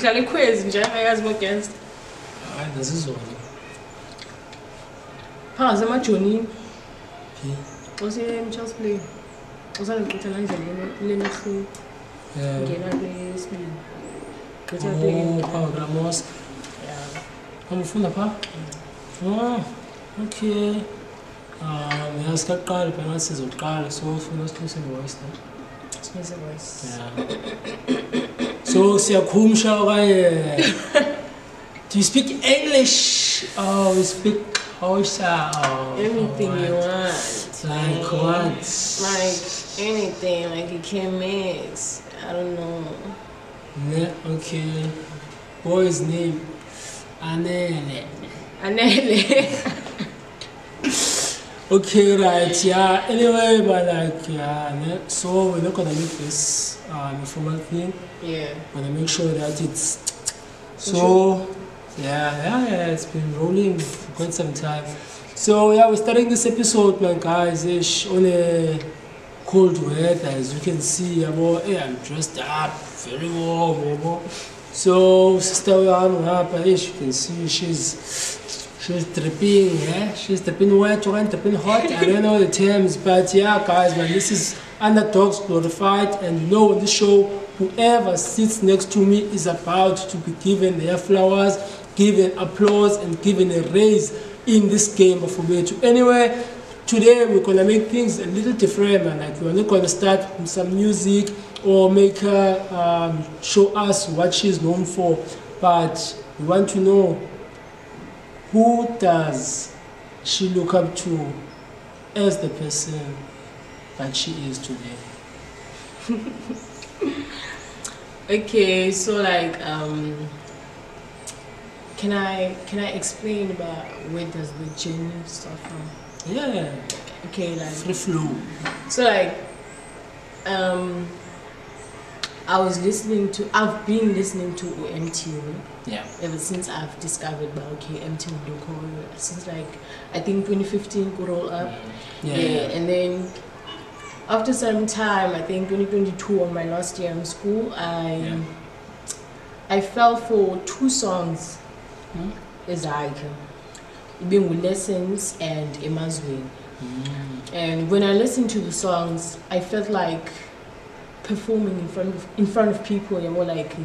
guest Hmm. kodwa udlala ikhwezi nje angayazi bo-guest hayi nazizona phakathi emajonini phi osemcharles play usanogqitha nandlela lenahlweni um ngena kwesibili gqitha oh phaa kulaa mosque hamba ufunda phaa oh okay um ya sikaqali phana nathi sizoqala so funa sihluse voice ne yeah. So siyakhumsha okanye eh, do you speak english? Oh we speak Hausa. Oh, anything you want. Like man. what? like anything like you can mix i don't know. Ne okay. Boy's name anele. Anele Okay, right, yeah. Anyway, but like, yeah, so we're not gonna make this um, a formal thing. yeah We're gonna make sure that it's so. Yeah, yeah, yeah. It's been rolling for quite some time. So yeah, we're starting this episode, man, guys. Ish on a cold weather, as you can see. I'm all, hey, I'm dressed up, very warm, yabo. So sister Wahamba, ish, you can see she's she's dripping, yeah. She's dripping wet or dripping hot. I don't know the terms, but yeah, guys, man, this is underdogs glorified, and know on this show, whoever sits next to me is about to be given their flowers, given applause, and given a raise in this game of Ubetu. Anyway, today we're gonna make things a little different, man. Like we're not gonna start with some music or make her um, show us what she's known for, but we want to know who does she look up to as the person that she is today. okay so like um can i can i explain about where does the journey start from Yeah, okay like free flow. So like, um, I was listening to. I've been listening to Emtee Yeah. ever since I've discovered okay Emtee local since like I think 2015 could roll up. Yeah. yeah. and then after some time, I think 2022 on my last year in school, I Yeah. I fell for two songs. Hmm? like, Being lessons and Emazwin. Mm. And when I listened to the songs, I felt like performing in front of in front of people. You know, like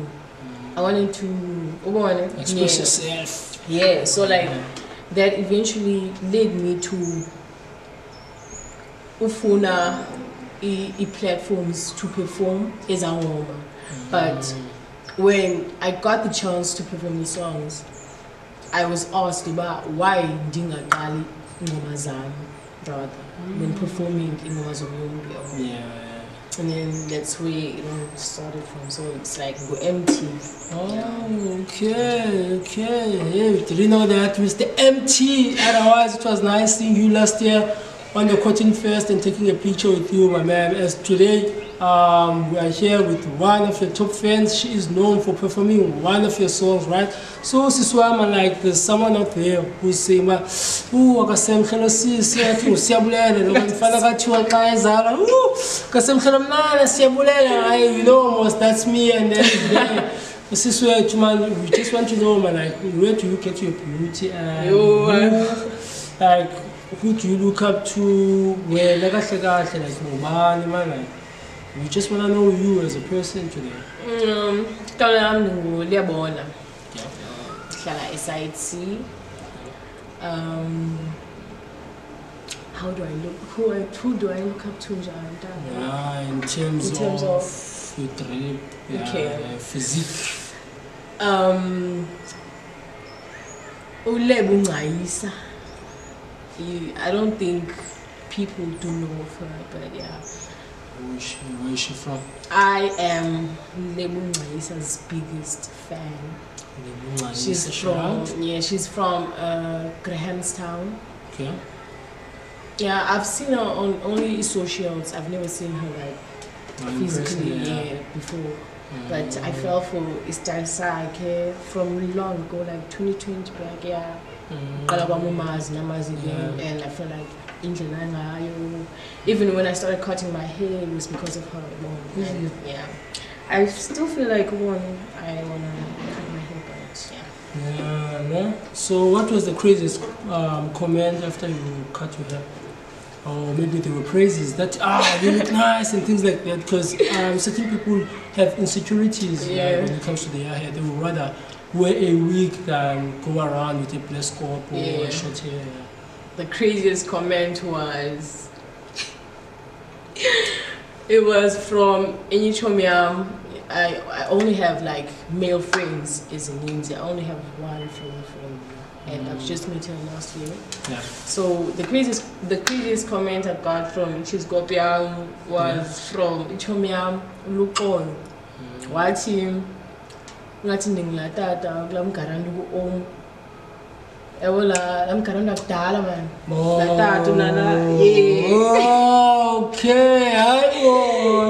I wanted to ubone? Eh? Express yeah. yourself. yeah. So like that eventually led me to ufuna i, i platforms to perform as a woman. But when I got the chance to perform the songs, I was asked about why ndingaqali ingoma zami rather than mm. performing ingoma zomyombi or Yeah. And then that's where it all started from. So it's like go empty. Oh, okay, okay. Did you know that, Mr. Emtee? Otherwise, it was nice seeing you last year on the Cotton Fest and taking a picture with you, my man. As today, um, we are here with one of your top fans. She is known for performing one of your songs, right? So, Siswama, like, there's someone out there who's saying, "Ma, ooh, akasemkhelo sisi yathi usiyabulela lo mfana kathiwa xa ezala ooh kasemkhelo mnana siyabulela hayi you know almost that's me and then man we just want to know man like where do you get your beauty and Yo, who- like who do you look up to kahle like ngubani man like we just want to know you as a person today Um, igama lami nguliyabona. Ngihlala C. Um, how do I look? Who, I, who do I look up to? Yeah in terms, In terms of, of- your drip yeah, Okay. physique Um, uLebo Ngayisa. You- I don't think people do know of her, but yeah. where is she, where is she from I am Lebo Ngayisa's biggest fan. She's from yeah, she's from uh, Grahamstown. okay Yeah, I've seen her on only socials. I've never seen her like physically yeah. before. But I Mm. fell for Istal Sake from long ago, like 2020 back. Yeah, Mm. qala kwami umazi namazi again, and I feel like indlela ngayo. Even when I started cutting my hair, it was because of her. Mom. And, yeah, I still feel like one. I wanna cut my hair, but yeah. Yeah, no? So what was the craziest um, comment after you cut your hair? Or maybe there were praises that, ah, you look nice and things like that. Because um, certain people have insecurities uh, Yeah. when it comes to their hair. They would rather wear a wig than go around with a blessed scalp or Yeah. a short hair. The craziest comment was. it was from Inyichomiam. I, I only have like male friends is in India. I only have one female friend. And I've Mm. just met her last year. Yeah. So the craziest the craziest comment I got from Chisgopiam was from Ichomiam Lukon. Wathi ngathi ndingilatata kulaa mgarandi ku-om yabo la laa mgarandi akudala mani Latatu nana, yeah. Okay, hayi bo,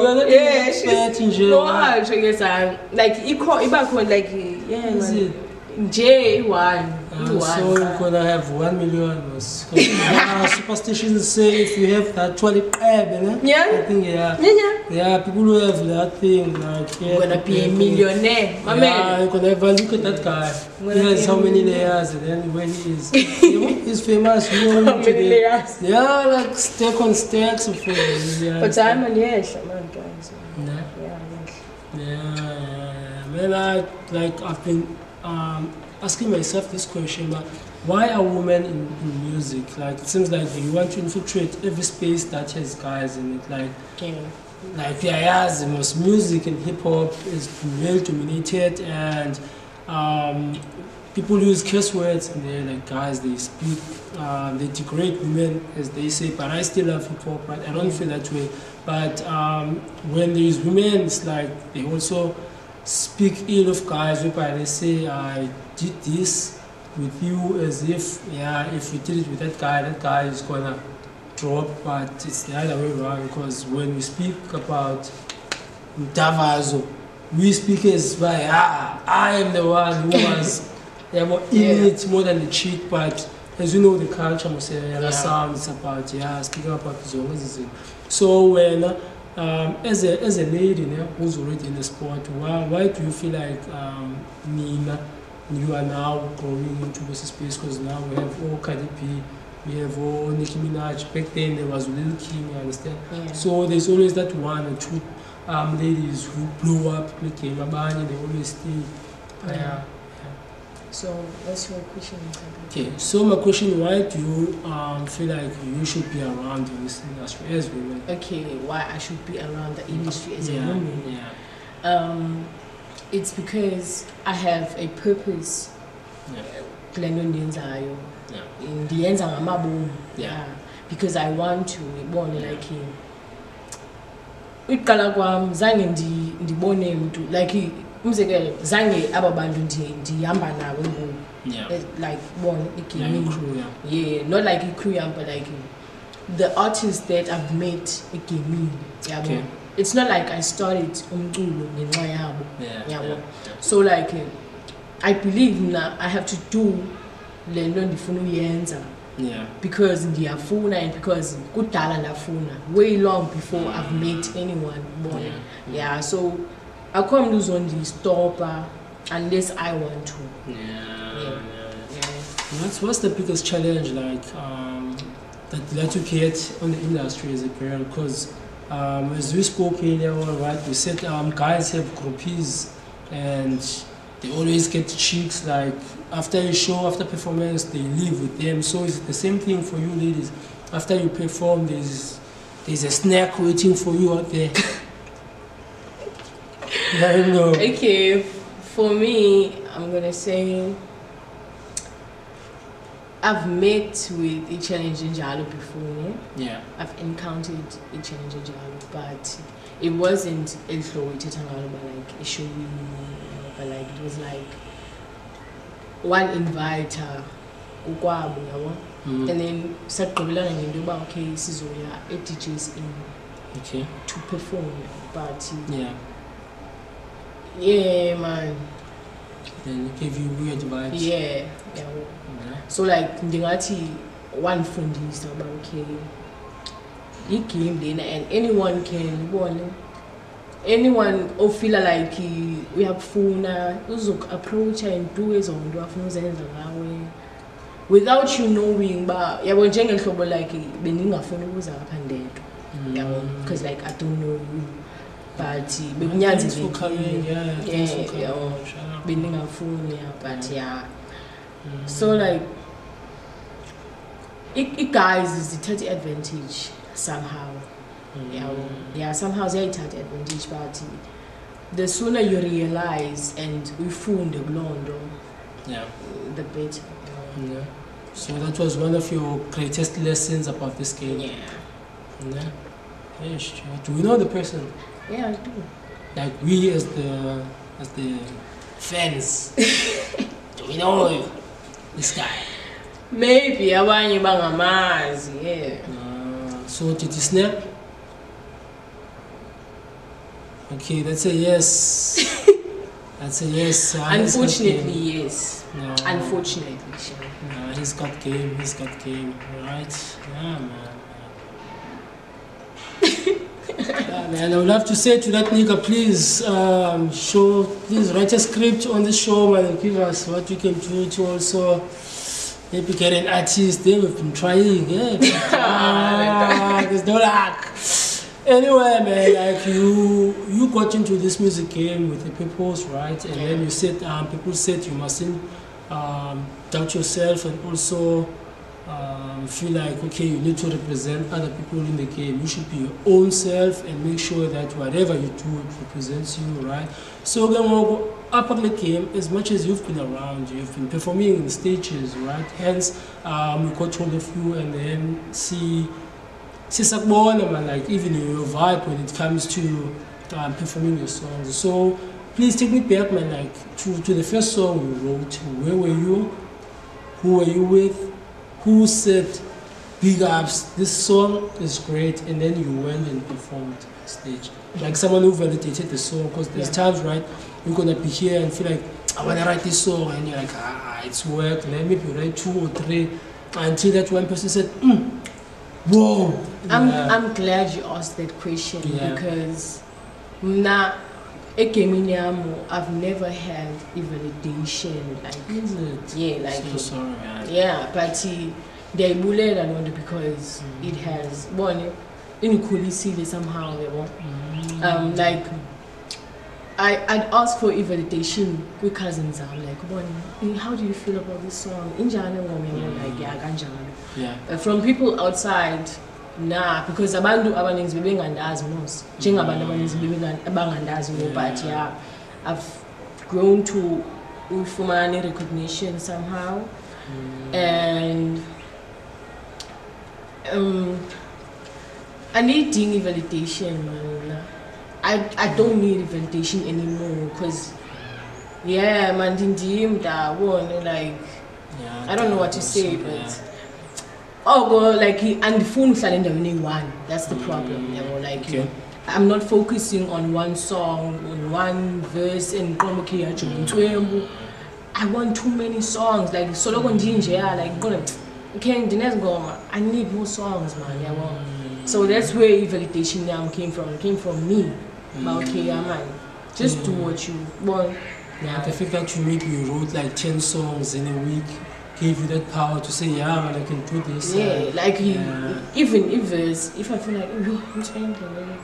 you're not Yeah, an she's- expert nje. no atsho ke sami like ikho iba khona like yeah Is man. it? nje iyi-one Uh, so you're gonna have one million. superstitions say if you have that twelve you? Yeah. I think yeah. nyanya Yeah, people who have that thing like yeah, i'm gonna be a people- millionaire Yeah, mamele you're gonna have a look at that guy. I'm He has how many layers and then when he is he's famous, you know how many today. layers Yeah, like stack on stacks of food. Yeah. but hayi mani yehla man guys Yeah. yeah yehla Yeah, man, I like I've been um, asking myself this question, but why are women in, in music? Like it seems like you want to infiltrate every space that has guys in it. Like yeah like the most music and hip hop is male dominated, and um, people use curse words and they're like guys they speak, uh, they degrade women as they say. But I still love hip hop, right? I don't feel that way. But um, when there's women, it's like they also speak ill of guys, whereby they say I did this with you as if yeah, if you did it with that guy, that guy is gonna drop, but it's the other way around because when we speak about Davazo, we speak as by ah, I am the one who was yeah, more in it more than the chick, but as you know the culture must say yeah, Yeah. sounds about yeah, speaking about zonke izinto. So when um, as a as a lady ne, who's already in the sport, why why do you feel like um, Nina you are now growing into this space because now we have all Cardi B, we have all Nicki Minaj. Back then there was Lil Kim, you understand? yeah So there's always that one or two um, ladies who blow up, like Mabani, they always stay. Yeah. Yeah. so what's your question Okay, so my question, why do you um, feel like you should be around this industry as women? okay why I should be around the industry as a woman yeah, Um, it's because I have a purpose yeah, kule nto ndiyenzayo yeah. ndiyenza ngamabomu Yeah. yeah. because i want to ngibone like uqala kwam zange ndi- ndibone mntu like umzekelo zange aba bantu ndi- ndihamba nabo ngoku eh, like bona egaming yeah. yeah not like icrew yam but like the artists that i've met egaming yabo Okay. it's not like i started umculo ngenxa yabo yeah, so like i believe mna i have to do le nto ndifuna uyenza yeah. because ndiyafuna and because kudala ndafuna way long before i've met anyone bona Yeah. yeah so akho mntu uzondistopa unless i want to Yeah, Yeah. yeah. yeah. What's what's the biggest challenge like um, that that you get on the industry as a parent? Because um, as we spoke earlier, on, right, we said um, guys have groupies and they always get chicks like after a show, after performance, they leave with them. So it's the same thing for you ladies. After you perform, there's there's a snack waiting for you out there. I don't know. okay for me i'm gonna say i've met with i-challenge enjalo before yeah? Yeah. I've encountered i-challenge enjalo but it wasn't elihlobo ithetha ngalo but like eshowini but like it was like one inviter kukwabo yabo Mm. and then sagqibelana ngento yoba okay sizoya e-djs in Okay. to perform but Yeah. Yeah man Then it gave you weird vibes. yeah yabo Yeah. so like ndingathi wandifundisa uba okay igame lena and anyone can ubone anyone ofila like uyakufuna uzoku-approacha into ezonto afuna uzenza ngawe without you knowing uba yabo njengeli hlobo like bendingafuni ukuza apha ndedwa Mm. yabo because like i don't know you but Thanks for coming. bekunyanzelekile Yeah, thanks for Yeah, coming. yeah. Shout out. bendingafuni yeah but yeah Mm. so like i- i-guys zithatha i-advantage somehow Mm. yabo yeah somehow ziyayithatha i-advantage but the sooner you realize and uyifunde kuloo nto Yeah. the better Yeah. So that was one of your greatest lessons about this game. yeah Yeah. Sure. Do we know the person? Yeah i do Like we as the as the fans. do we know this guy? maybe I want you abanye bangamazi yeah Uh, so did you snap? Okay, that's a yes. that's a yes. Uh, unfortunately yes No. unfortunately sure. No, he's got game. He's got game. Right? Yeah, man. yeah, man. I would love to say to that nigga, please um, show, please write a script on the show, man, and give us what we can do to also maybe get an artist. Then we've been trying. Yeah, ah, there's no luck. Anyway, man, like you, you got into this music game with the purpose, right? And then you said, um, people said you mustn't um, doubt yourself and also um, feel like okay you need to represent other people in the game. You should be your own self and make sure that whatever you do it represents you right? So ke ngoku apha kule game. As much as you've been around you've been performing in the stages right? Hence um, we got hold of you and then see sisakubona man like even your vibe when it comes to um, performing your songs. So please take me back man like to, to the first song you wrote. Where were you? Who were you with who said big ups this song is great and then you went and performed stage like someone who validated the song because there's Yeah. times right you're gonna be here and feel like i want to write this song and you're like ah it's worked let me write two or three until that one person said mm, whoa I'm, Yeah. I'm glad you asked that question Yeah. because now, egaming I've never had a validation like yeah like so sorry man. yeah but uh, ndiyayibulela loo nto because Mm. it has bone indikhulisile somehow yabo Mm. um like I, I'd ask for validation kwi-cousins zam like bone eh, how do you feel about this song? Injani ngoma yabo like yeah kanjalo yeah. Uh, from people outside nah because abantu abaninzi bebengandazi mos njengabantu abaninzi bebenga- abangandazi but yeah i've grown to ufumana i-recognition somehow. Mm. and um andiyidingi i-validation man I, I don't need validation anymore because yeah man ndindim ndabone like yeah I don't know what to say, yeah. Oh well, like andifuni uhlala endaweni only one. that's the problem Mm, yabo like okay. i'm not focusing on one song on one verse and qomba okay yajonga i want too many songs like soloko ndinjeya like qona okay ndinezi ngoma i need more songs man yabo so that's where i-validation yam came from. It came from me. Ba okay yeah man just do what you want. Yeah, the fact that you maybe you wrote like 10 songs in a week gave you that power to say, yeah, man, I can do this. Yeah, like he, Yeah. even if there's, if I feel like, yo, I'm trying to, like,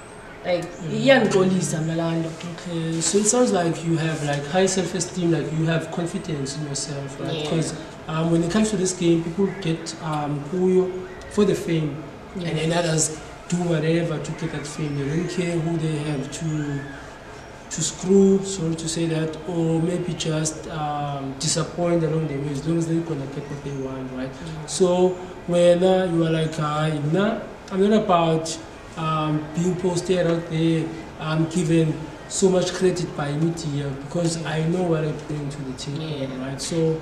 Mm. iyandixolisa mna laa nto Okay, so it sounds like you have like high self-esteem, like you have confidence in yourself, right? Yeah. Because um, when it comes to this game, people get um, who for the fame, and then others do whatever to get that fame. They don't care who they have to to screw, sorry to say that, or maybe just um, disappoint along the way, as long as they're gonna get what they want, right? So when uh, you are like, uh, nah, I'm not about um, being posted out there, I'm given so much credit by media because I know what I bring to the table, Yeah. right? So,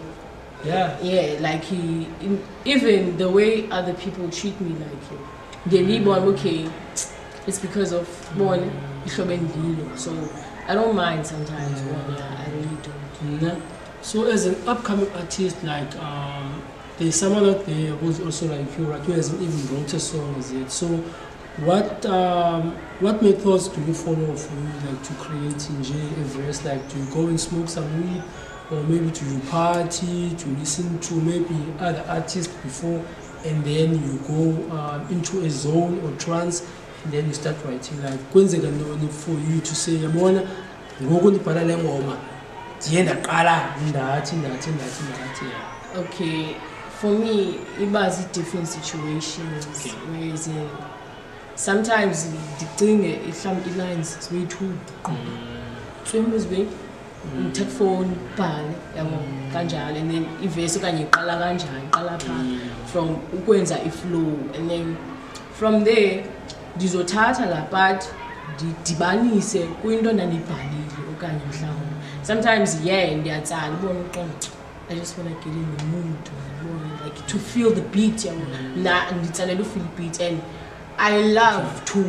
yeah. yeah like he in, even the way other people treat me like they leave one okay it's because of one ihlobo endilo so i don't mind sometimes Yeah. one yeah, i really don't Yeah. So as an upcoming artist, like um, there's someone out there who's also like you, right, who hasn't even wrote a song as yet. So what um, what methods do you follow for you like to create in J a verse? Like do you go and smoke some weed, or maybe do you party to listen to maybe other artists before, and then you go um, into a zone or trance, and then you start writing. Like kwenzeka ntoni for you to say yabona ngoku ndibhala le ngoma ndiye ndaqala ndathi ndathi ndathi ndathi yeah. Okay, for me, it was different situations. Okay. Whereas in, sometimes the thing, some lines is way too. Swim was way. Ngithatha phone bhale yabo kanjalo and then ivesi okanye iqala kanjani iqala pha from ukwenza iflow and then from there ndizothatha ndidibanise kwinto ndandiyibhalile okanye mhlawumbi. Sometimes yeah ndiyatsala ubona uqonda I just want to get in the mood uyabona, like to feel the beat yabo. Na nditsalela ufeel beat and I love to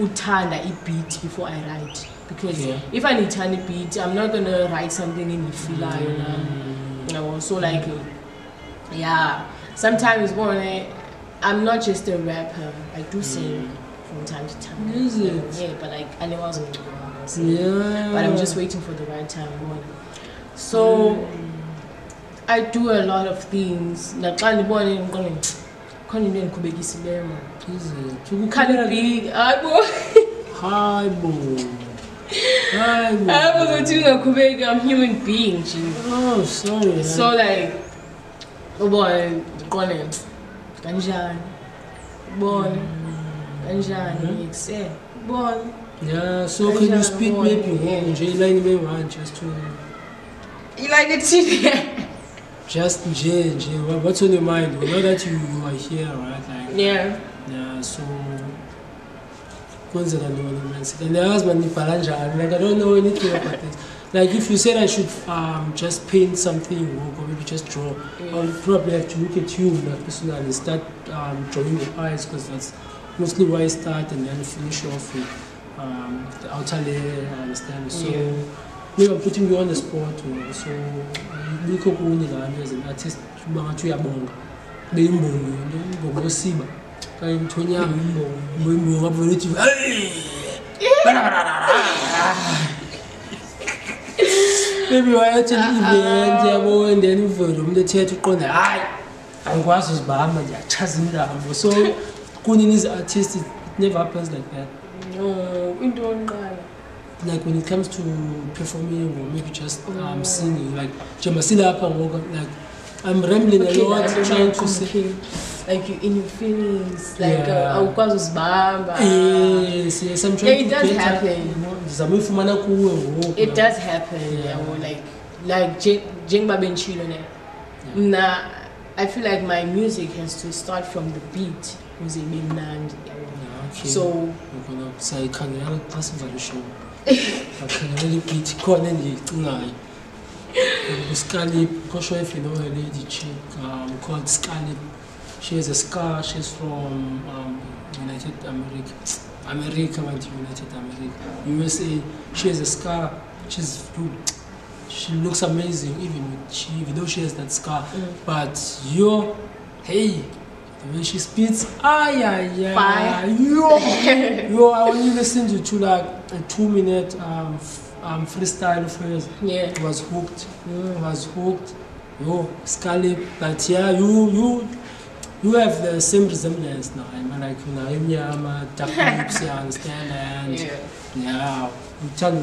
uthanda i-beat before I write because Yeah. if I ndithanda i-beat I'm not gonna write something endifilayo nam mm. you know so like yeah. Sometimes bona I'm not just a rapper I do sing mm. From time to time Is it? yeah but like I never was Yeah. but I'm just waiting for the right time. bona. So I do a lot of things. Naxa ndibone ndiqonde khona into endikhubekisileyo man. Is it? Ukhala big. Hayibo. Hi, bo. Hi, bo. Hayibo ukuthi ungakhubeki I'm human being nje. Oh, sorry. So like oh, ubone ndiqonde kanjani. Ubone mm. Kanjani ngikuse. Ubone. yeah, so can you speak maybe more nje line me one just to You like it too? just nje nje what's on your mind? We know that you, you are here, right? Like Yeah. yeah, so kwenzeka ntoni man sikandiyazi man nibhala njani like i don't know anything about this like if you said i should um, just paint something or or maybe just draw Yeah. i'll probably have to look at you like personally and start um, drawing the eyes because that's mostly where i start and then finish off with um, the outer layer i understand. So Yeah. maybe i'm putting you on the spot know, so bikho kunye lami as an artist uba ngathi uyabonga beyimbongo into imbongo yosiba kanye mthonyama imbongo apho vele uthi maybe wayathela i-event yabo and then uvele umuntu ethetha uqonde hayi angikwazi uzibamba ndiyachaza intambo. So kunini is-artist it never happens like that. No, into yokuqala. like when it comes to performing or maybe just um, singing like njengoba silapha ngoku like i'm rambling a Okay, lot I don't trying to say like you in your feelings like Yeah. uh, awukwazi uzibamba. Yes yes i'm trying Yeah, it to does get happen. you know ndizama uyifumana kuwe ngoku it does happen Yeah. yabo like like nje- njengoba benditshilo ne. Mna i feel like my music has to start from the beat ukuze ibe mnandi yabo Yeah, okay. so Ngikona sayikhangelela xa siva le show? Akhangelela ibhithi khona endiyicingayo uscalip not sure if you know a lady chick um, called Scar Lip she has a scar. She's from um, united america. America went united america. Usa she has a scar. She's dude, she looks amazing even she even though she has that scar. Mm, but yo hey way she spits ah yeah yeah yo yo i only listened to, to like a two minute um, um freestyle hers yeah. I was hooked. I mm. was hooked. Yo Scar Lip but yeah you you you have the same resemblance now. I'm like unayo imnyama dark lips you understand and yeah. yeah uthanda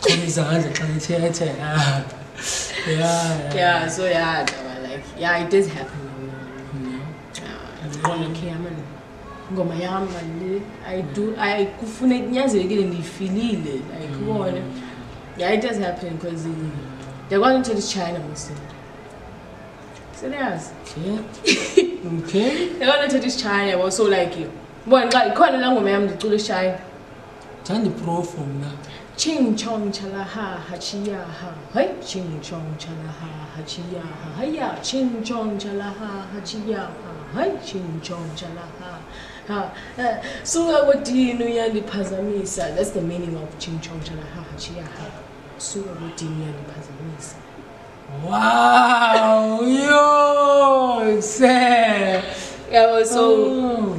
ukhona izandla xa ithethe yeah yeah. Yeah so yeah like yeah it does happen Yeah. ngibona okay yamani ingoma yami manje i do i kufuneka kunyanzelekile ndiyifilile like mm. ubone yeah it does happen because um, ndiyakwazi uthetha isichina mosini serious Okay. Okay. ndiyakwazi uthetha isichina yabo so like bona xa ikhona laa ngoma yam ndicula isichina Thanda iprof mna. ching chong chalaha hachiyaha hey ching chong chalaha hachiyaha haya ching chong chalaha hachiyaha hey ching chong chalaha ha eh, suka kodini uyandiphazamisa that's the meaning of chalaha hachiyaha suka kodini uyandiphazamisa Wow, yo, say. yabo so oh.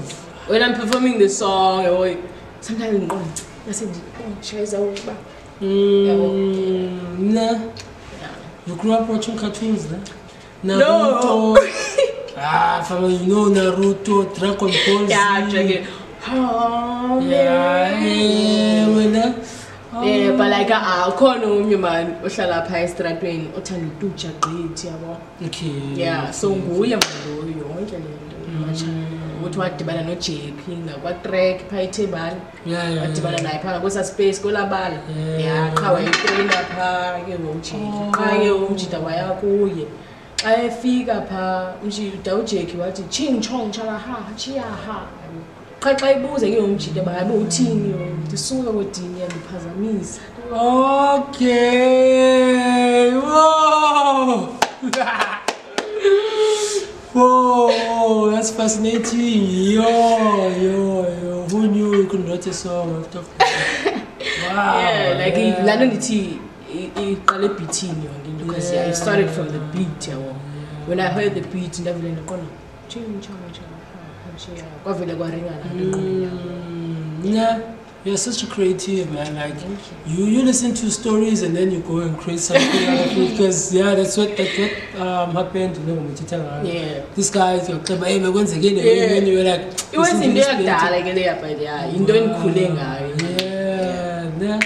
when i'm performing the song yabo sometimes ngiqonda ngase ngishayisa ukuba Mm, nah. yeah. You grew up watching cartoons, nah? No. Ah, from you know Naruto, Dragon Ball Z. yeah dragon oh Yeah, yeah, wena. yeah but like ah khona umnye man ohlala pha estratweni othanda utuja gqithi yabo? Okay. yeah so nguye maloyo yonke le nto. Imatshana ukuthi wadibana nojp ngakwatrek phaa yeah. wadibana naye phaa ngakwesa space kwelabala Yeah. ya qha wayipeyinta phaa ke ngomjeki qha ke umjida waya kuye efika phaa umjida ujeki wathi ching chong chalaha chiyaha qha xa ibuze ke ngomjida babe uthini yo ndisuka kwedini yandiphazamisa Okay. Whoa. Whoa, that's fascinating. Yo, yo, yo. Who knew you could write a song after? Wow. yeah like yeah. laa nto ndithi i- iqale ebhithini yonke into because yeah. it started from the beat yabo when i heard the beat ndavele ndaqonda ching chong chalaha chiyaha kwavele kwaringa laa nto engqondweni yam. Mm, yeah, you're such a creative man. Like you, you listen to stories and then you go and create something out of it. Because yeah, that's what that's what um, happened. You know, when you yeah this guy is your clever. Hey, once again, Yeah. and then you were like, it was in to into this plenty. yakudala ke leya but yeah into endikhule ngayo Yeah, yeah.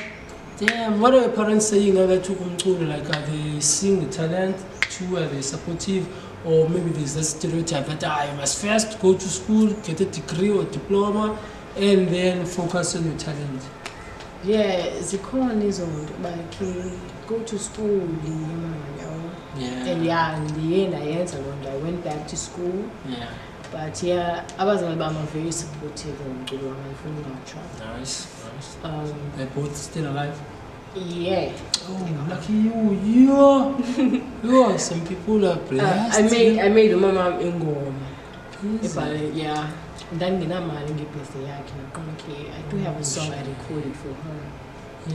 Damn, what are your parents saying now that you umculo? Like, are they seeing the talent too? Are they supportive? Or maybe there's that stereotype that you must first go to school, get a degree or diploma, and then focus on your talent. yeah the zikhona izo nto like go to school yabo and yeah ndiye ndayenza loo nto i went back to school yeah. but yeah abazali bam are very supportive ngomculo wam andifuni ungatsho Nice, nice. um They're both still alive. Yeah Oh, lucky you, yo, yo. Some people are uh, blessed. i made i made umama ingoma yeah ndandingenamali ngebirthday yakhe ndaqona okay i do have a song i recorded for her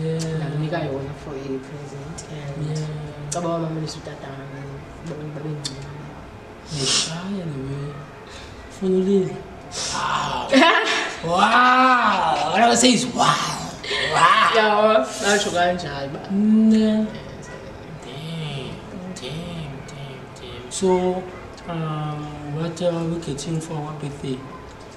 Yeah. ndamnika yona for a present and Yeah. caba wamamelisa utatami babencinane Ngishaya anyway. Ufuna ulile. Wow. wow. What I would say is wow. Wow. yawa natsho kanjalo uba Nah. Damn. Damn. Damn. Damn. So, um, what are we getting for our birthday?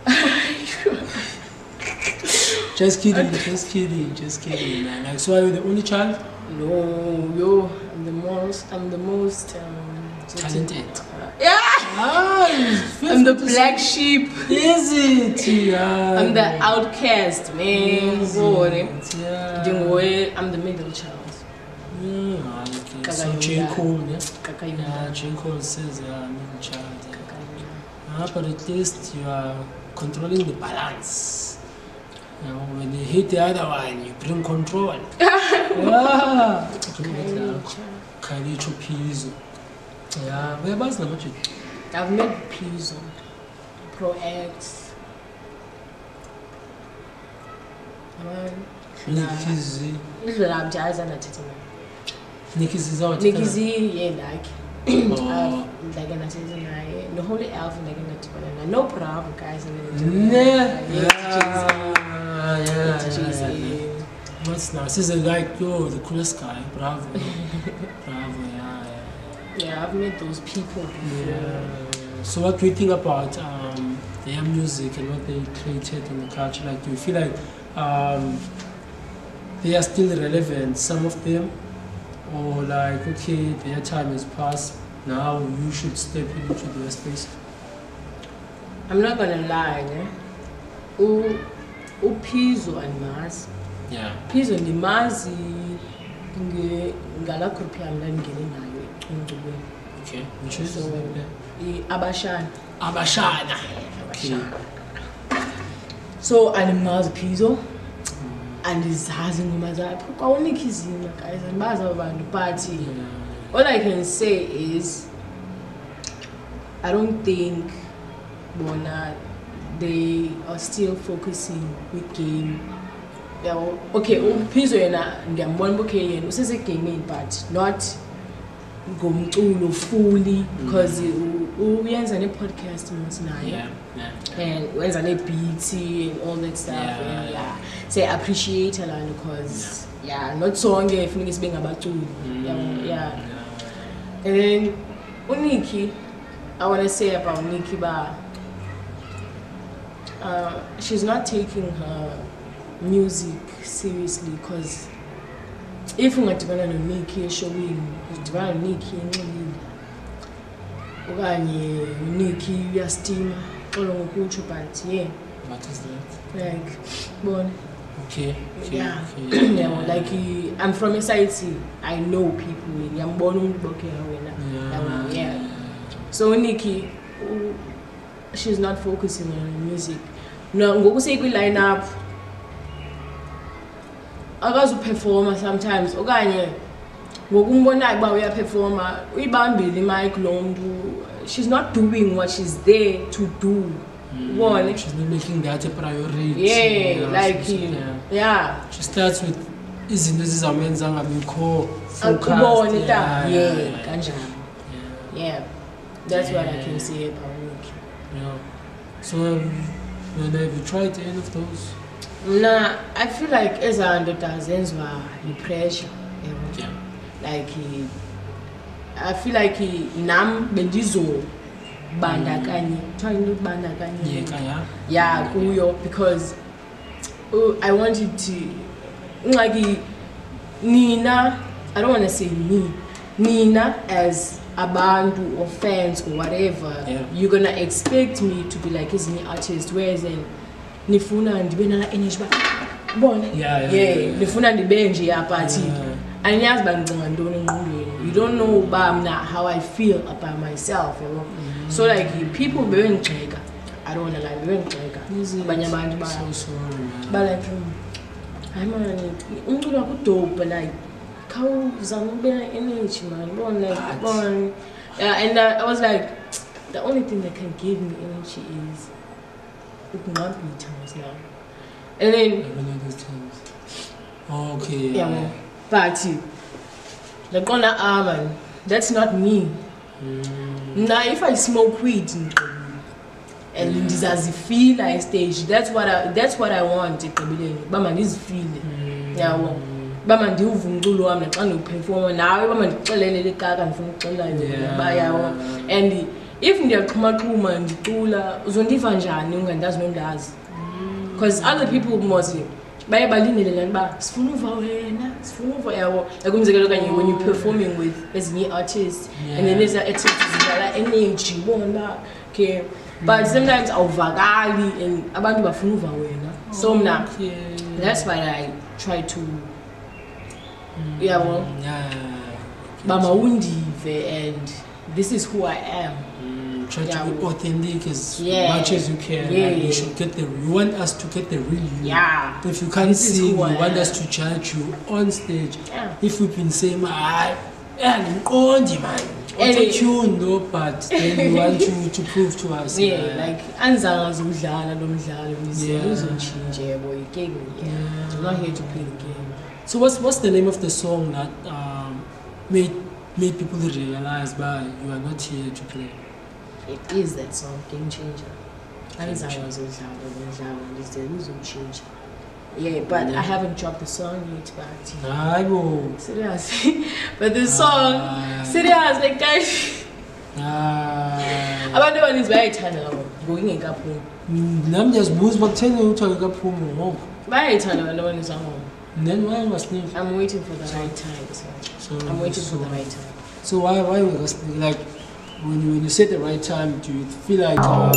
just kidding, just kidding, just kidding, man. Like, so are you the only child? no yo i'm the most i'm the most um, Talented. uh, yeah Ah, i'm the black sheep Is it? Yeah. i'm the outcast man? Yeah. i'm the middle child Yeah, okay. So J. Cole, yeah? Yeah, J. Cole says, yeah, middle child. Yeah. Ah, but at least you are controlling the balance. You know, when you hit the other one, you bring control. yeah. Kalicho Pizzo. Yeah, where was oh. the budget? i've met Pizzo, pro x Nicky Z. indlela mjazi anathetha nayo Nicky Z is out. nikizi ye ndakhe Oh. ndake ndathetha naye noholy elf ndake ndadibana naye no bravo guys Yeah. Yeah, Yeah, yeah, yeah, yeah. What's nice? He's like, yo, the coolest guy. Bravo. Bravo, yeah, yeah. i've met those people before Yeah. So what do you think about um, their music and what they created in the culture? Like, do you feel like um, they are still relevant, some of them? Or like, okay, their time has passed, now you should step into their space? i'm not gonna lie ne U- uphizo andimazi Yeah. phizo ndimazi ngalaa group yam ndandingene nayo emculweni Okay. Which is? So, i- abashana Abashana. Okay. so andimazi phizo andizazi iingoma zakhe kwawunikizima guys andibazi aba bantu but Yeah. all i can say is i don't think bona they are still focusing kwigame yabo okay uphizo yena ndiyambona uba okay yena usesegameni but not ngomculo fully because u- uyenza ne-podcast mos yeah. and wenza ne-beat and all that stuff. Yeah, and yeah. yeah siya-appreciate lana because yeah. not sonke funeke sibe ngabaculi. Mm, yeah and then uNikki I want to say about Nikki ba uh, she's not taking her music seriously because if ungadibana noNikki eshowini udibana noNikki enxilile okanye uNikki uyastima xolo ngokutsho but yeah. What is that? like bona Okay. okay yeah. okay. yeah like I'm from SIT I know people ngiyambona umuntu bokhela wena. Yeah. So Nikki she's not focusing on music. No ngoku sekwi-line up akazuperforma sometimes okanye ngokumbonayo uba uyaperforma uyibambile imic lo mntu she's not doing what she's there to do Mm, She's not making that a priority. yeah like so- yeah. yeah. yeah She starts with izinto ezizawumenza angabikho focused. ta Yeah, yeah yeah, kanjalo Yeah, that's what I can say about yeah. So um, when have you tried any of those? Mna I feel like ezaa ndoda zenziwa yi-pressure yabo Yeah. like i feel like nam bendizobandakanye kuthiwa into bandakanye Yeah, kaya. yeah kuyo because uh, i wanted to ingxaki nina i don't want to say me nina as abantu or fans or whatever Yeah. you're gonna expect me to be like ezinye artist whereas then nifuna ndibe nala energy ba bona yeah. nifuna ndibe nje aphathi andiyazi uba ndicinga ntoni engqondweni. You don't know uba mna how i feel about myself yabo so like people bebendigxeka i don't wanna lie bebendigxeka abanye abantu ba So sorry, man. ba like um, hayi man umculo wakho udope like khawuzama ube na-energy man? Bona like bona yeah, and uh, i was like the only thing that can give me energy is ukunqabhitha now and I then don't know those things. Okay. yeah, well, but ndaqonda ah man that's not me Mm. mna if i smoke weed and Yeah. ndizazifila estage that's what I, that's what i want ekugqibeleni uba mandizifile Mm. yabo uba mandiwuve umculo wam naxa ndiwuphefoma nawe uba mandikuxelele le kaka ndifuna ukuxelela yona Yeah. uba yawo and if ndiyaxhumaxhuma ndicula uzondiva njani ungandazi nondazi because other people mostly baye balindele laa nto uba sifuna uva wena sifuna uva yabo like umzekelo okanye when you're performing with ezinye artists and then Yeah. eza artists zidlala energy bona uba okay but sometimes awuvakali and abantu bafuna uva wena so mna Okay. that's why i try to Mm. yabo Yeah. uba mawundive and this is who i am Try Yeah. to be authentic as Yeah. much as you can. Yeah. Like you should get the. You want us to get the real you. yeah If you can't This is sing, you want us to judge you on stage. yeah If we've been saying, yeah, nimqondi man, auto-tune though, but then you want to, to prove to us. yeah like andizange ziwudlala lo mdlalo Yeah. uzotshintshe yabo yeah Yeah. i'm not here to play the game So what's what's the name of the song that um, made made people realize, but you are not here to play? It is that song game changer. Andizange zodlala lo mdlalo ndize uzotshintsha yeah but i haven't dropped the song yet but Hayibo. serious but the song serious like guys. Ah. abantu abaninzi bayayithanda labo ngokungekaphumi Mm, nami ndiyazibuza uba kutheni uthi akekaphume ngoku bayayithanda abantu abaninzi bangoma then why ungasniki i'm waiting for the right time so so i'm waiting so, for the right time. so why why ungasniki like when you, when you say the right time do you feel like uh,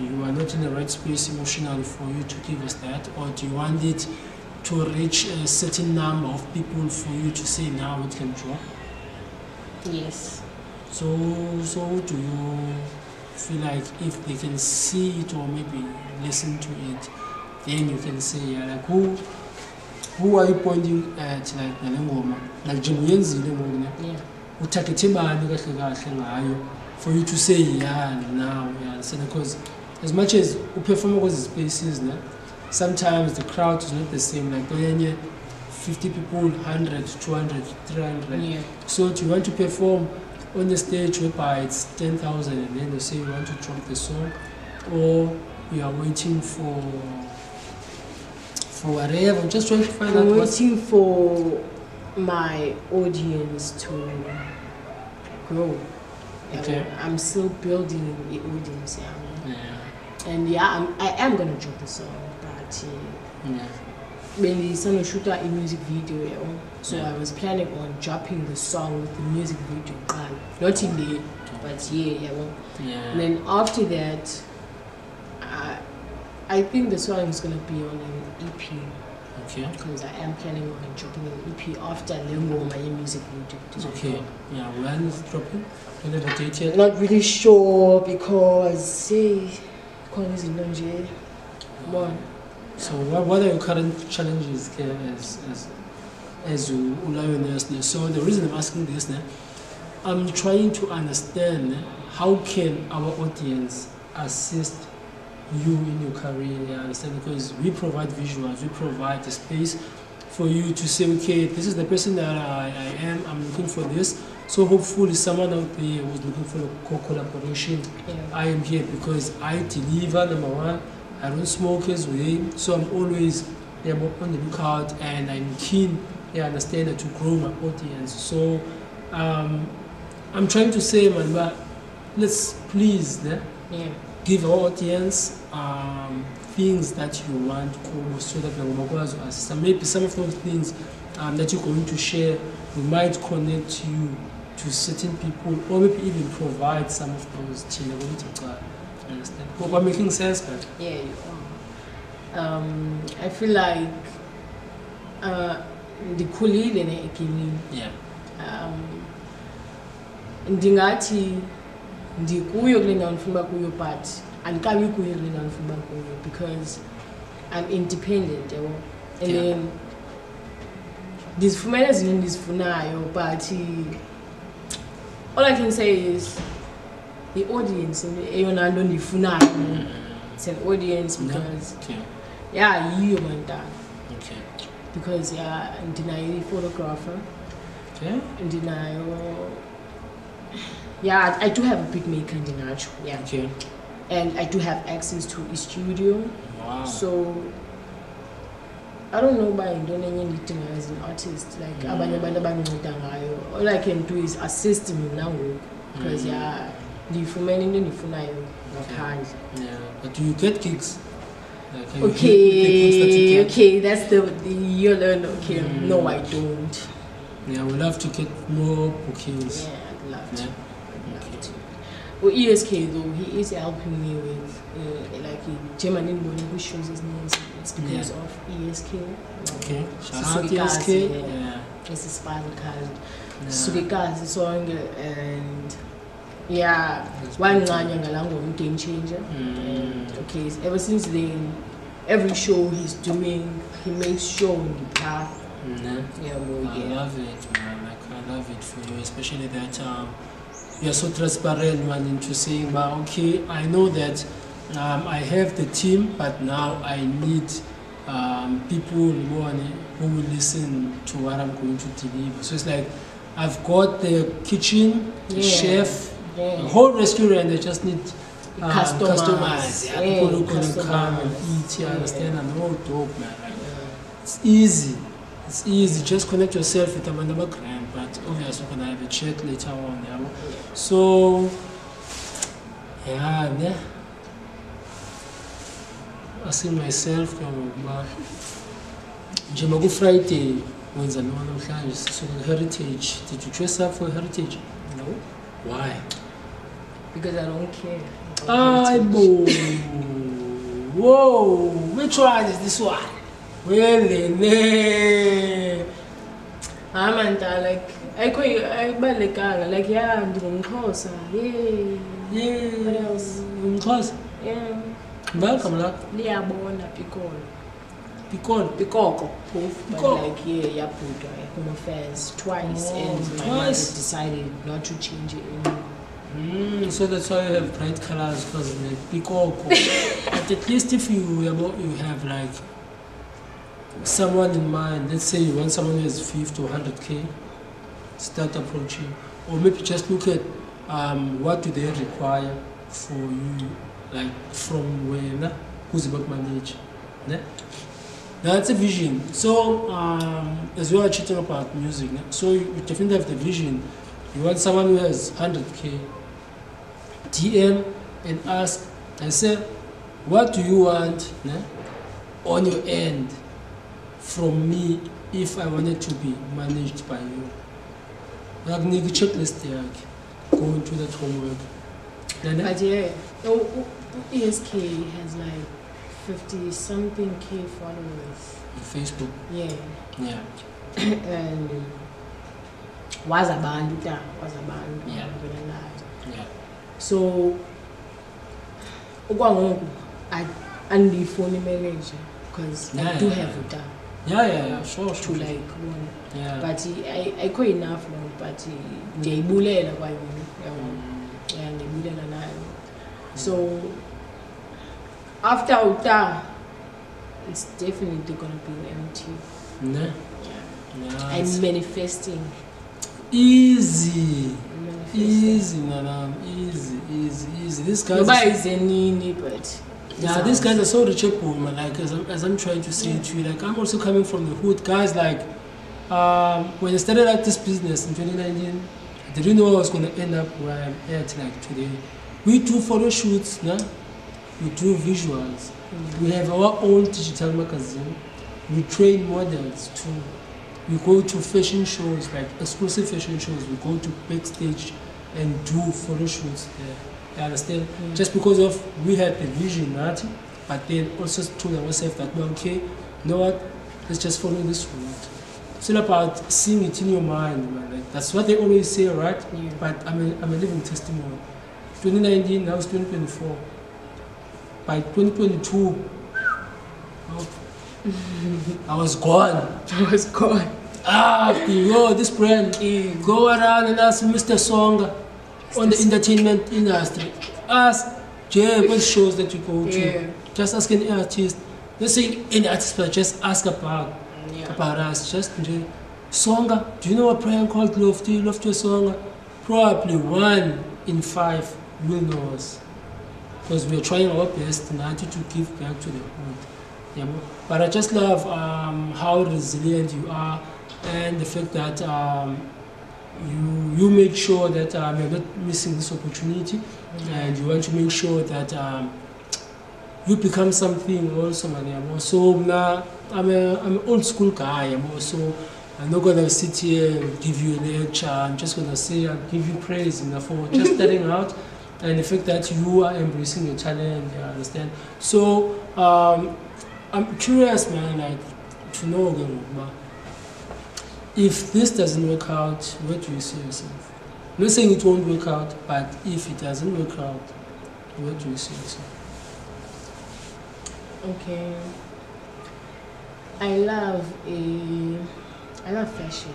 you are not in the right space emotionally for you to give us that or do you want it to reach a certain number of people for you to say now it can drop yes. So, so do you feel like if they can see it or maybe listen to it, then you can say, yeah, like who, who are you pointing at, like ngale ngoma, like ngoku ne, yeah uthagethe bani kahle kahle ngayo, for you to say yeah now, you understand? Because as much as uperform kwezi spaces ne, sometimes the crowd is not the same. Like kwenye 50 people 100 200 300 Yeah. so do you want to perform on the stage whereby it's 10,000 and then you say you want to drop the song or you are waiting for for whatever I'm just trying to find out I'm what's waiting for my audience to grow. Okay. I'm still building the audience. Yeah. yeah, And yeah, I'm, I am gonna drop the song, but uh, yeah. when the son of shooter a music video, yeah, so Yeah. I was planning on dropping the song with the music video, but not in the, but yeah, yeah. Well, yeah. And then after that, I, I think the song is gonna be on an EP okay because I am planning on dropping an EP after my music video. to okay yeah when is it dropping don't have a date yet Not really sure because hey, izinto nje. One. So what, what are your current challenges here as as as you? So the reason I'm asking this, ne, I'm trying to understand how can our audience assist you in your career. You understand? Because we provide visuals, we provide the space for you to say, okay, this is the person that I, I am. I'm looking for this. So hopefully someone out there who's looking for a co- collaboration Yeah. I am here because I deliver number one. I don't smoke as well, so I'm always yeah, on the lookout and I'm keen, yeah, understand to grow my audience. So um, I'm trying to say, man, but let's please Yeah. give our audience um, things that you want to so that will assist. Maybe some of those things um, that you're going to share, we might connect you to certain people or maybe even provide some of those thina ukuthi cha understand I'm making sense but Yeah, you are. Um, I feel like uh, ndikhulile ne egaming. yeah Um, ndingathi ndikuyo kule ndawo ndifuna uba kuyo but andikabi kuyo kule ndawo ndifuna uba kuyo because I'm independent yabo and Yeah. then ndizifumene ezinto endizifunayo but all I can say is the audience eyona nto ndiyifunayo mm. it's an audience Yeah. because okay. yeah yiyo mantana okay. Because yeah ndinayo i-photographer okay. Ndinayo yeah i do have a big maker ndingatsho yeah. Okay and i do have access to a studio. Wow. So i don't know yintoni enye endiyidingayo as an artist. Like Mm. abanye abantu abandinceda ngayo. All i can do is assist mna ngoku because Mm. yeah ndiyifumene into endiyifunayo ngaphandle. Yeah but do you get gigs. Like are you happy with the gigs that you okay okay that's the, the you learn okay. Mm. no i don't. Yeah we love to get more bookings. Yeah i'd love yeah. I'd love to. Well, ESK though, he is helping me with uh, like German Indonesian who shows his name. It's because Yeah. of ESK. okay shout out ESK yeah yeah. It's his father cousin. yeah Sugekazi song and yeah, That's wangcanya ngalango game changer. Mm. Okay, ever since then, every show he's doing, he makes sure the path. yeah Yeah, well, I yeah. love it, man. Like I love it for you, especially that um, you're so transparent, man, into saying, "Well, okay, I know that um, I have the team, but now I need um, people who will listen to what I'm going to deliver." So it's like I've got the kitchen, the Yeah. chef, Yeah. the whole restaurant. I just need um, Customers. customers, yeah, Yeah, people who gonna come and eat. You Yeah. understand? And all dope, man. Like, it's easy. It's easy. Just connect yourself with Amanda Graham, but obviously we're gonna have a chat later on. Yeah. So yeah, ne. Asking myself ngokuba njengoba ku-Friday wenza noma namhlanje sisuka heritage Did you dress up for heritage? No, Why? because I don't care. Ay bo. Whoa, which one is this one? Welele. Hayi manta like ayikho ayibalulekanga like yeah ndingumxhosa yey Yeah. What else? Umxhosa. yeah Welcome lakho. liyabona pikolo Pikolo. pikoko poof but Pikoko. like yeah yabhudwa home affairs twice Oh, and my mother twice. decided not to change it anymore Mm, so that's why you have bright colors because like pikoko. but at least if you you have like someone in mind, let's say you want someone who has 50 to 100k, start approaching. Or maybe just look at um, what do they require for you, like from where, who's about manage. Ne? That's a vision. So, um, as we are chatting about music, so you definitely have the vision. You want someone who has 100k, DM and ask and say, what do you want ne? on your end from me if I wanted to be managed by you? Nakunika i-checklist yakhe. Go into that homework. Nana? But yeah, oh, oh, ESK has like 50 something K followers. Facebook. Yeah. Yeah. and wazabantu ta wazabantu Yeah. abavela Yeah. so okwangoku I- andiyifuni imanager because Yeah, i do yeah, have yeah. uta Yeah, yeah, yeah. Sure, to sure. like one Yeah. but I- ayikho enough no but ndiyayibulela Mm, yeah ndiyayibulela nayo so after uta it's definitely gonna be Emtee ne? yeah. I'm manifesting easy. Manifesting Easy, Nanam. Easy, easy, easy. These guys. noba izenini but yeah, these guys are so reachable, man. Like as I'm, as I'm trying to say to you, like I'm also coming from the hood, guys. Like um, when I started out this business in 2019, I didn't know I was going to end up where I'm at like today. We do photo shoots, nah? We do visuals. Mm. We have our own digital magazine. We train models too. We go to fashion shows, like exclusive fashion shows. We go to backstage and do photo shoots there. You understand? Mm. Just because of we had the vision, right? But then also told ourselves that, well, okay, you know what? Let's just follow this route. It's all about seeing it in your mind, man. Like, that's what they always say, right? Yeah. But I'm a, I'm a living testimony. 2019, now it's 2024. By 2022, oh, I was gone. I was gone. Ah, yo, this brand, go around and ask Mr. Songa on the entertainment industry. Ask Jay what shows that you go to. Yeah. Just ask any artist. Let's say any artist, but just ask about Yeah. about us. Just Jay. Songa, do you know a brand called Loafty? Loafty Songa? Probably one in five will know us. Because we're trying our best now to give back to the hood. Yeah, but I just love um, how resilient you are and the fact that um, you you make sure that um, you're not missing this opportunity and you want to make sure that um, you become something also man. So now I'm a I'm an old school guy. Yabo so I'm not gonna sit here and give you a lecture. I'm just gonna say I'll give you praise you know, for just starting out and the fact that you are embracing your talent you understand? So um, I'm curious man like to know again, if this doesn't work out where do you see yourself? I'm not saying it won't work out but if it doesn't work out where do you see yourself? Okay. I love a, I love fashion,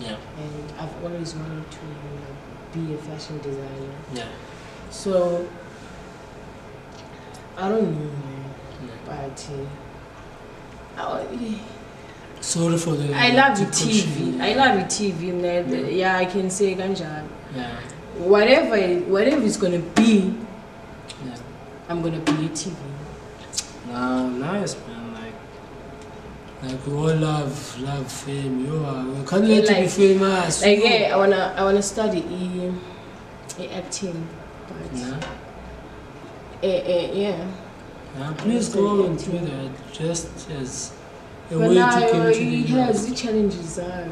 yeah. And I've always wanted to be a fashion designer. yeah. So I don't know, man, but uh, I, sorry for the I love the TV. I love the TV, man. The- Yeah, I can say kanjalo. yeah Whatever, whatever it's gonna be, yeah I'm gonna be a TV. no nice man like like we all love love fame you are we can't let you be famous Like, yeah, I wanna, I wanna study e, e acting, but yeah eh, eh, yeah. Yeah, please go and do that just as a But way now to into he the has the challenges. Uh,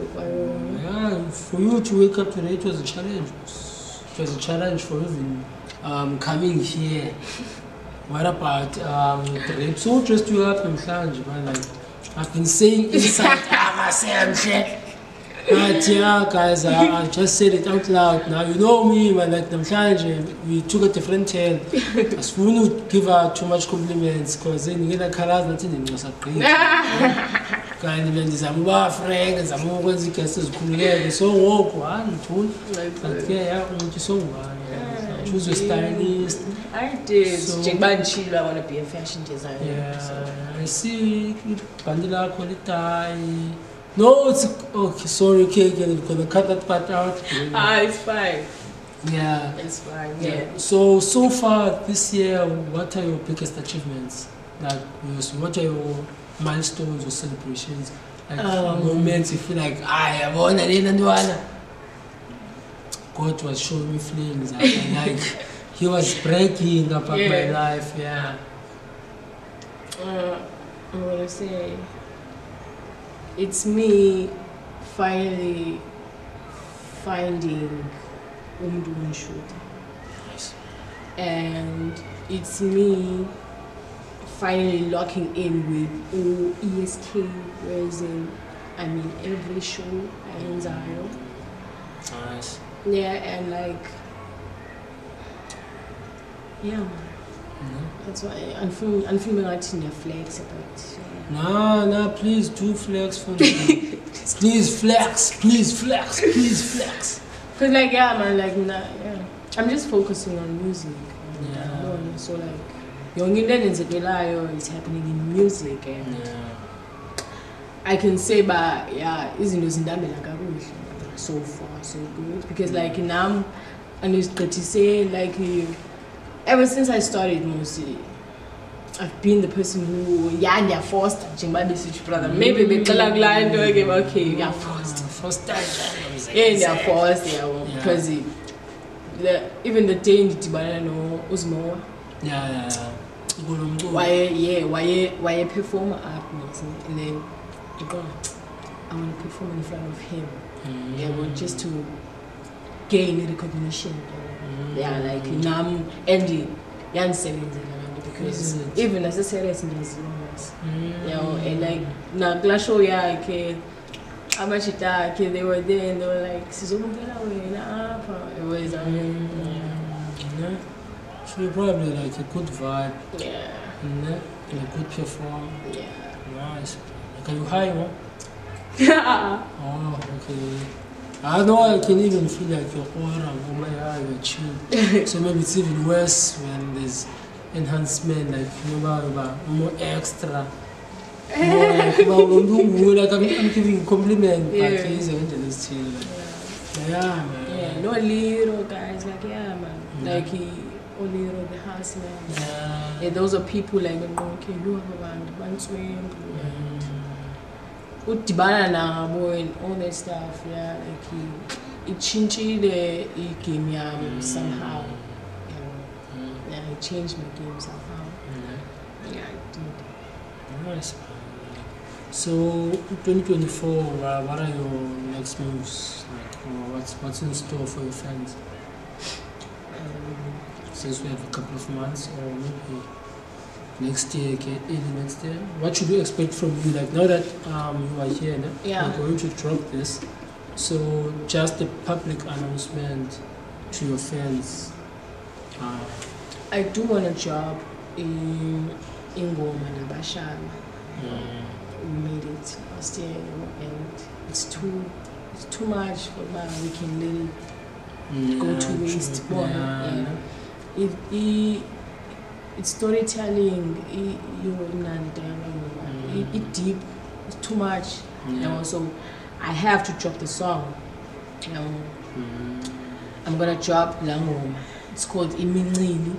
Yeah, for you to wake up today, it was a challenge. It was a challenge for even um, coming here. What about um, the rape? So dressed you up in man. Like, I've been saying inside. But yeah, guys, I, I just said it out loud. Now you know me, man. Like namhlanje, we took a different turn. Asifuni to give her too much compliments because then ngena khalazi nathi ndinqosagqitha. kanti bendizama uba frank ndizama ukwenza iigesi ezikhululeke so ngoku hayi ndithuni like, but ke ya umntu songubani who's your stylist? I did. So- Njengoba nditshilo, I want to be a fashion designer. So. Yeah, I see ibhandi lakho litayi. No, it's okay. Sorry, okay, again, we're gonna cut that part out. Ah, it's fine. Yeah. It's fine. Yeah. Yeah. So so far this year, what are your biggest achievements? Like, what are your milestones or celebrations? Like Um, moments you feel like, I have won and one. God was showing me things and like he was breaking about my life. Yeah. Uh, I'm gonna say it's me finally finding ongishuta Nice. and it's me finally locking in with all ESK whereas I mean every show ayenzayo Nice. yeah and like yeah man, Mhm. that's why anifuni anifuni ngathi ndiyaflex but yeah. Nah, nah, please do flex for me. please flex, please flex, please flex. Cause like yeah, man, like nah, yeah. I'm just focusing on music. and, Yeah. alone. So like, into endenzekelayo is oh, happening in music, and Yeah. I can say, but yeah, izinto zindambela kakuhle. So far, so good. Because like now, and it's good to say like you, ever since I started mostly. I've been the person who yeah and they're forced njengoba besithi brother maybe kulaa nto ke okay ndiya forced time. yeah ndiya forced yabo Yeah. because it- the, even the day ndidibana no uzimowa Yeah, yeah, yeah. Waye yeah waye waye perform up and then you go I want to perform in front of him Mm. yeah well, just to gain recognition Mm. yeah like nam and yandisebenzela because Is it? even naseseries ndiyazilomas Mm. yeah and like nakulaa show yakhe amajita akhe they were there and they were like wena apha it was um, Yeah. So you're probably like a good vibe, yeah yeah? and a good perform. yeah Nice. Are you high, huh? yeah Oh, okay. I know I can even feel like you're aura, oh you're chill. so maybe it's even worse when there's enhancement, like you know, more extra. More like, well, like I'm, giving compliment, Yeah. but he's a. Like, yeah, man. Yeah, no little guys, like yeah, man. Yeah. Like he, Oliro, the house man. Yeah. Yeah, those are people like okay, you have a band, bantswing, Mm. udibana nabo and all that stuff. Yeah, like he, ichintshile igame yami somehow. Mm. yeah, it changed my game somehow. Yeah. Yeah, it did. Nice. So, 2024, uh, what are your next moves? Like, uh, what's what's in store for your fans? Um, Since we have a couple of months, or maybe next year, okay, early next year. What should we expect from you? Like now that um, you are here, no? Yeah. we're going to drop this. So, just a public announcement to your fans. Uh, I do want a job in Ingoma Nabashana. mm, we made it last year and it's too it's too much for now we can let it go to waste true. more Yeah. you know it, it it's storytelling it, you Mm. it, it deep it's too much you know so I have to drop the song you know Mm. I'm gonna drop Langoma it's called Imincili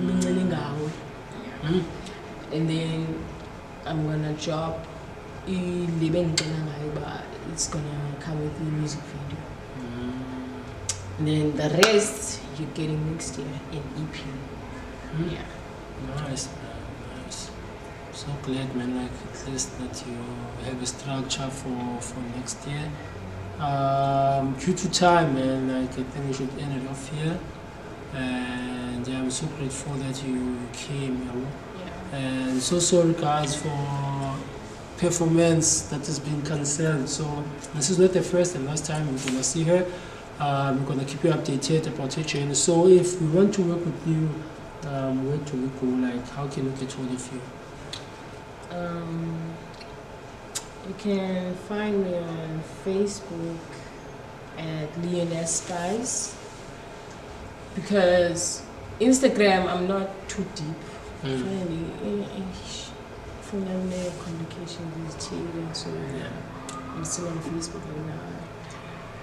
Imincili Ngawe Mm. and then I'm gonna drop ilebe engicela ngayo uba it's gonna come with the music video Mm. and then the rest you're getting next year in EP Mm. yeah Nice, man, nice. So glad, man. Like at least that you have a structure for for next year. Um, due to time, man, like I think we should end it off here. And I'm so grateful that you came. You know? yeah And so sorry, guys, for performance that has been cancelled. So this is not the first and last time we're gonna see her. Um, we're gonna keep you updated about her journey. So if we want to work with you, um, where do we go? Like, how can we get hold of you? um you can find me on Facebook at Lioness Spice because Instagram I'm not too deep. Mm. Finally, eh, eh, now, there are communications with so Yeah. I'm still on Facebook right now.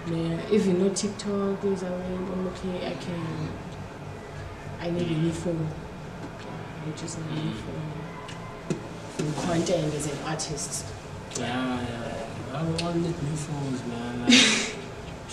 Yeah, even no TikTok is around, I'm okay. I can. I need a new phone. I just need a new phone for content as an artist. Yeah, yeah. I need new phones, man. Like,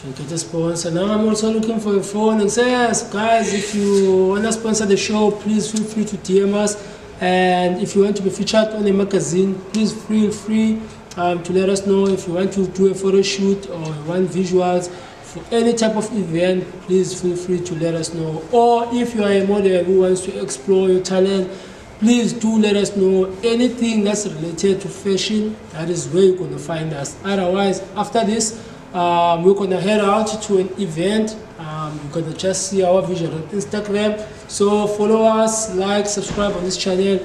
should get a sponsor. Now I'm also looking for a phone and say, yes, guys, if you want to sponsor the show, please feel free to DM us. And if you want to be featured on a magazine, please feel free um, to let us know if you want to do a photo shoot or want visuals for any type of event. Please feel free to let us know. Or if you are a model who wants to explore your talent, please do let us know anything that's related to fashion. That is where you're gonna find us. Otherwise, after this, um, we're gonna head out to an event. Um, you're gonna just see our visual on Instagram. So follow us, like, subscribe on this channel.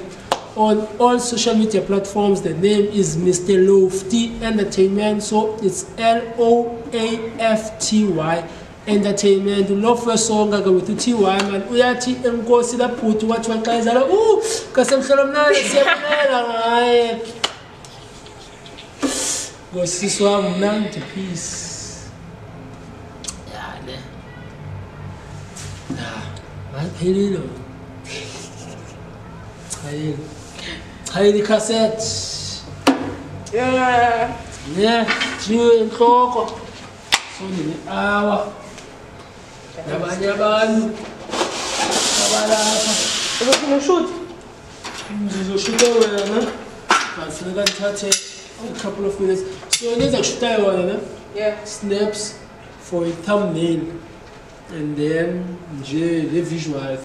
On all social media platforms, the name is Mr. Loafty Entertainment. So it's L O A F T Y entertainment love song ake with uthi y man uyathi enkosi labhuti wathi waqayizala u kasemhlolo mnandi siyabonela ngaye wami mnandi peace ya ne ya ngayiphelile chayile chayile ikhasethi Yeah. ne jiwe enhloko sonine-hour nabanye abantu abalapha it shoot? ngizoshuta wena ngafuneka ndithathe Oh, a couple of minutes. So ngenza kushuta yona ne Yeah. snaps for a thumbnail. And then nje le visuals